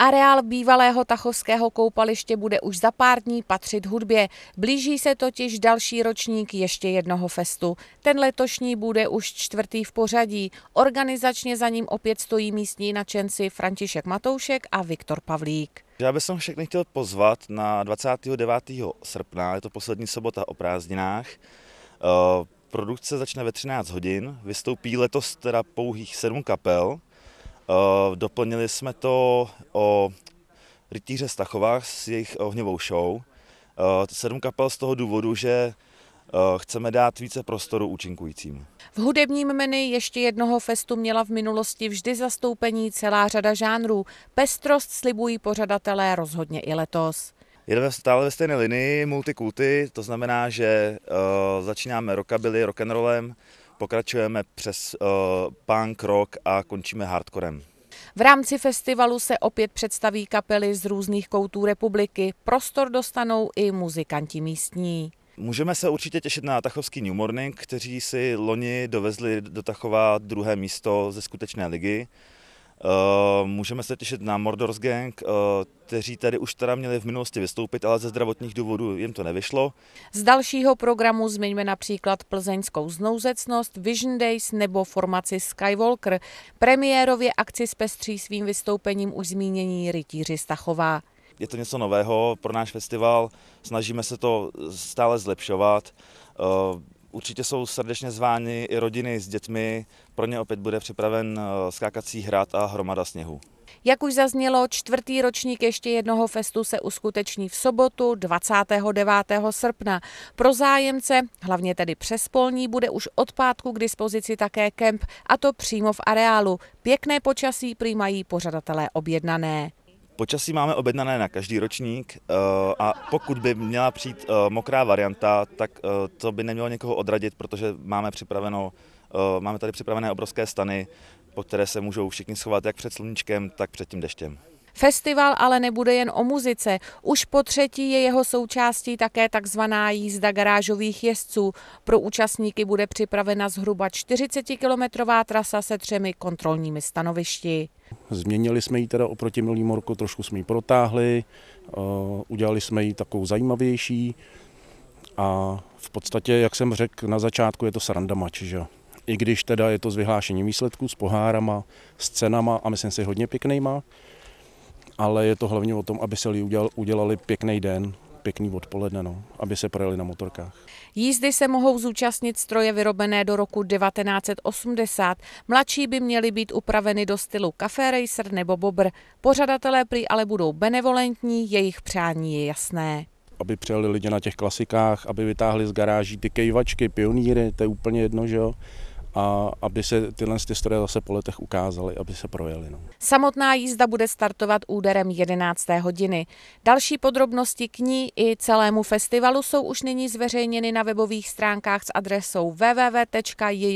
Areál bývalého tachovského koupaliště bude už za pár dní patřit hudbě. Blíží se totiž další ročník ještě jednoho festu. Ten letošní bude už čtvrtý v pořadí. Organizačně za ním opět stojí místní načenci František Matoušek a Viktor Pavlík. Já bych všechny chtěl pozvat na 29. srpna, je to poslední sobota o prázdninách. Eh, produkce začne ve 13 hodin, vystoupí letos teda pouhých sedm kapel. Eh, doplnili jsme to o rytíře Stachovách s jejich ohňovou show. Eh, sedm kapel z toho důvodu, že chceme dát více prostoru účinkujícím. V hudebním menu ještě jednoho festu měla v minulosti vždy zastoupení celá řada žánrů. Pestrost slibují pořadatelé rozhodně i letos. Jedeme stále ve stejné linii, multikulty, to znamená, že uh, začínáme rockabilly, rock'n'rollem, pokračujeme přes uh, punk, rock a končíme hardcorem. V rámci festivalu se opět představí kapely z různých koutů republiky. Prostor dostanou i muzikanti místní. Můžeme se určitě těšit na Tachovský New Morning, kteří si loni dovezli do Tachova druhé místo ze skutečné ligy. Eh, můžeme se těšit na Mordor's Gang, eh, kteří tady už teda měli v minulosti vystoupit, ale ze zdravotních důvodů jim to nevyšlo. Z dalšího programu zmiňme například plzeňskou znouzecnost, Vision Days nebo formaci Skywalker. Premiérově akci zpestří svým vystoupením už zmínění rytíři Stachová. Je to něco nového pro náš festival, snažíme se to stále zlepšovat. Určitě jsou srdečně zváni i rodiny s dětmi, pro ně opět bude připraven eh, skákací hrad a hromada sněhu. Jak už zaznělo, čtvrtý ročník ještě jednoho festu se uskuteční v sobotu 29. srpna. Pro zájemce, hlavně tedy přes polní, bude už od pátku k dispozici také kemp, a to přímo v areálu. Pěkné počasí prý mají pořadatelé objednané. Počasí máme objednané na každý ročník eh, a pokud by měla přijít eh, mokrá varianta, tak eh, to by nemělo někoho odradit, protože máme připraveno, máme tady připravené obrovské stany, po které se můžou všichni schovat jak před sluníčkem, tak před tím deštěm. Festival ale nebude jen o muzice. Už po třetí je jeho součástí také takzvaná jízda garážových jezdců. Pro účastníky bude připravena zhruba 40-kilometrová trasa se třemi kontrolními stanovišti. Změnili jsme ji teda oproti minulým roku, trošku jsme ji protáhli, udělali jsme ji takovou zajímavější a v podstatě, jak jsem řekl na začátku, je to sranda mač, že? I když teda je to s vyhlášením výsledků, s pohárama, s cenama a myslím si hodně pěknýma, ale je to hlavně o tom, aby se udělali, udělali pěkný den, pěkný odpoledne, no, aby se projeli na motorkách. Jízdy se mohou zúčastnit stroje vyrobené do roku 1980. Mladší by měly být upraveny do stylu Café Racer nebo Bobr. Pořadatelé prý ale budou benevolentní, jejich přání je jasné aby přijeli lidi na těch klasikách, aby vytáhli z garáží ty kejvačky, pionýry, to je úplně jedno, že jo a aby se tyhle ty stroje zase po letech ukázaly, aby se projeli. No. Samotná jízda bude startovat úderem 11. hodiny. Další podrobnosti k ní i celému festivalu jsou už nyní zveřejněny na webových stránkách s adresou www.jjfest.cz.